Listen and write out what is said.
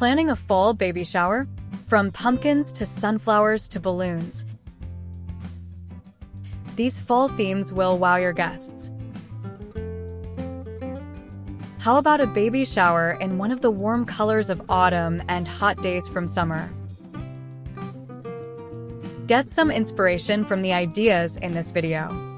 Planning a fall baby shower? From pumpkins to sunflowers to balloons. These fall themes will wow your guests. How about a baby shower in one of the warm colors of autumn and hot days from summer? Get some inspiration from the ideas in this video.